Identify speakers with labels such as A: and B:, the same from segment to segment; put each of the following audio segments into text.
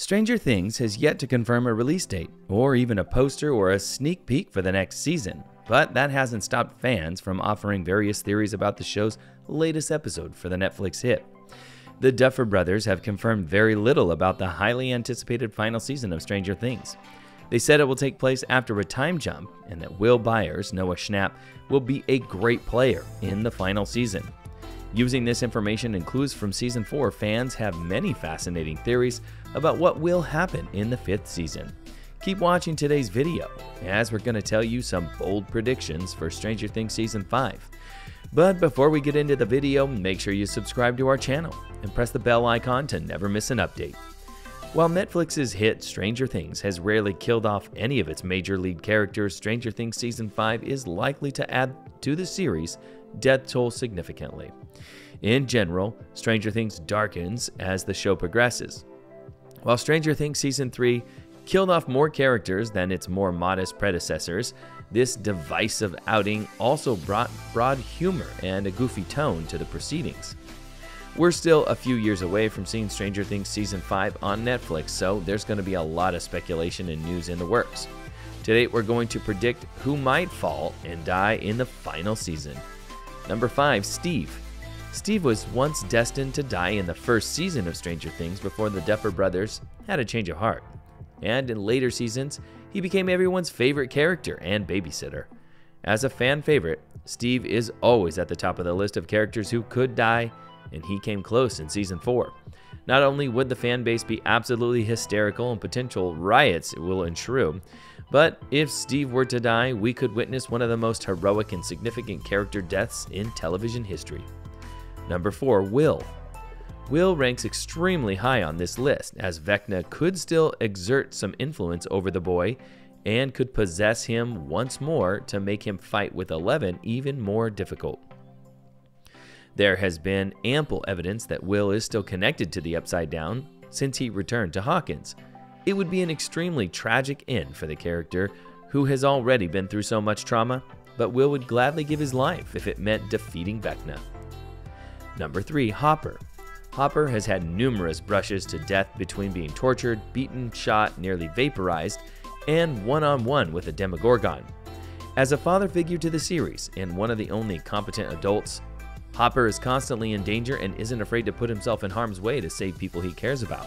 A: Stranger Things has yet to confirm a release date, or even a poster or a sneak peek for the next season, but that hasn't stopped fans from offering various theories about the show's latest episode for the Netflix hit. The Duffer Brothers have confirmed very little about the highly anticipated final season of Stranger Things. They said it will take place after a time jump, and that Will Byers, Noah Schnapp, will be a great player in the final season. Using this information and clues from season 4, fans have many fascinating theories about what will happen in the fifth season. Keep watching today's video, as we're going to tell you some bold predictions for Stranger Things Season 5. But before we get into the video, make sure you subscribe to our channel and press the bell icon to never miss an update. While Netflix's hit Stranger Things has rarely killed off any of its major lead characters, Stranger Things Season 5 is likely to add to the series' death toll significantly. In general, Stranger Things darkens as the show progresses. While Stranger Things Season 3 killed off more characters than its more modest predecessors, this divisive outing also brought broad humor and a goofy tone to the proceedings. We're still a few years away from seeing Stranger Things Season 5 on Netflix, so there's going to be a lot of speculation and news in the works. Today, we're going to predict who might fall and die in the final season. Number 5, Steve. Steve was once destined to die in the first season of Stranger Things before the Duffer brothers had a change of heart. And in later seasons, he became everyone's favorite character and babysitter. As a fan favorite, Steve is always at the top of the list of characters who could die, and he came close in season 4. Not only would the fan base be absolutely hysterical and potential riots will ensue, but if Steve were to die, we could witness one of the most heroic and significant character deaths in television history. Number 4. Will. Will ranks extremely high on this list, as Vecna could still exert some influence over the boy and could possess him once more to make him fight with Eleven even more difficult. There has been ample evidence that Will is still connected to the Upside Down since he returned to Hawkins. It would be an extremely tragic end for the character who has already been through so much trauma, but Will would gladly give his life if it meant defeating Vecna. Number 3. Hopper. Hopper has had numerous brushes to death between being tortured, beaten, shot, nearly vaporized, and one on one with a Demogorgon. As a father figure to the series and one of the only competent adults, Hopper is constantly in danger and isn't afraid to put himself in harm's way to save people he cares about.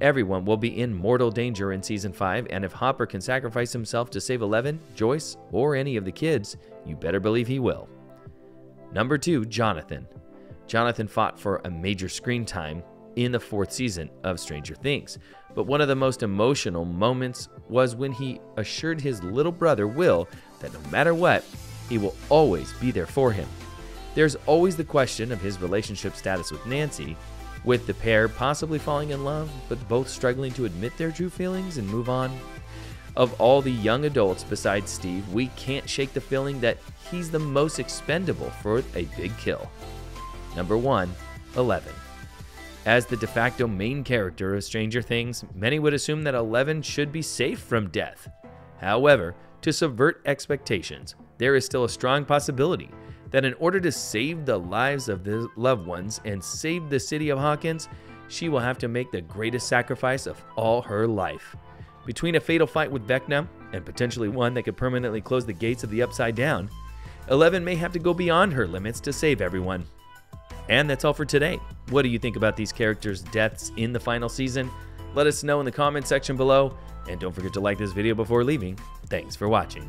A: Everyone will be in mortal danger in Season 5, and if Hopper can sacrifice himself to save Eleven, Joyce, or any of the kids, you better believe he will. Number 2. Jonathan. Jonathan fought for a major screen time in the fourth season of Stranger Things. But one of the most emotional moments was when he assured his little brother Will that no matter what, he will always be there for him. There's always the question of his relationship status with Nancy, with the pair possibly falling in love, but both struggling to admit their true feelings and move on. Of all the young adults besides Steve, we can't shake the feeling that he's the most expendable for a big kill. Number 1. Eleven. As the de facto main character of Stranger Things, many would assume that Eleven should be safe from death. However, to subvert expectations, there is still a strong possibility that in order to save the lives of the loved ones and save the city of Hawkins, she will have to make the greatest sacrifice of all her life. Between a fatal fight with Vecna and potentially one that could permanently close the gates of the Upside Down, Eleven may have to go beyond her limits to save everyone. And that's all for today. What do you think about these characters' deaths in the final season? Let us know in the comment section below, and don't forget to like this video before leaving. Thanks for watching.